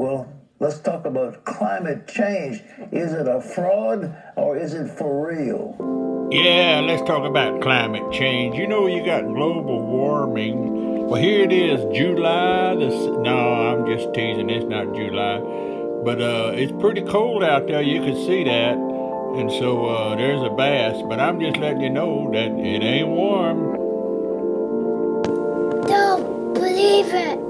Well, let's talk about climate change. Is it a fraud or is it for real? Yeah, let's talk about climate change. You know, you got global warming. Well, here it is, July. This no, I'm just teasing. It's not July. But uh, it's pretty cold out there. You can see that. And so uh, there's a bass. But I'm just letting you know that it ain't warm. Don't believe it.